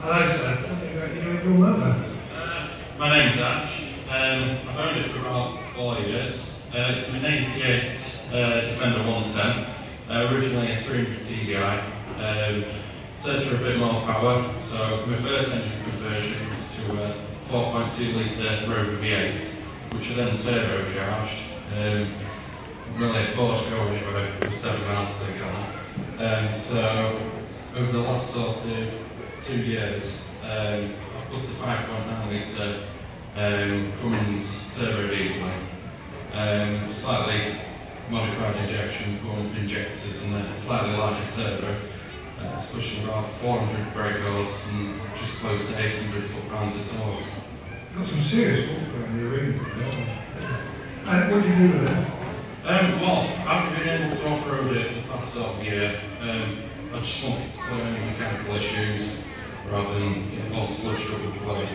Hello, sir. You're real mother. Uh, my name's Ash. Um, I've owned it for about four years. Uh, it's my 98 uh, Defender 110. Uh, originally a 300 TDI. Um, searched for a bit more power, so my first engine conversion was to a 4.2 litre Rover V8, which I then turbocharged. Um, really a Ford with 7 miles to the gallon. Um, so over the last sort of two years, um, I've put a 5.9 litre um, Cummins turbo diesel in, um, slightly modified injection pump injectors and a slightly larger turbo. Uh, it's pushing about 400 brake horse and just close to 800 foot-pounds of torque. Got some serious water in the arena. And what do you do with it? Um, well, I've been able to off-road it the past sort of year. Um, I just wanted to clear any mechanical issues rather than get all sludged up with clay.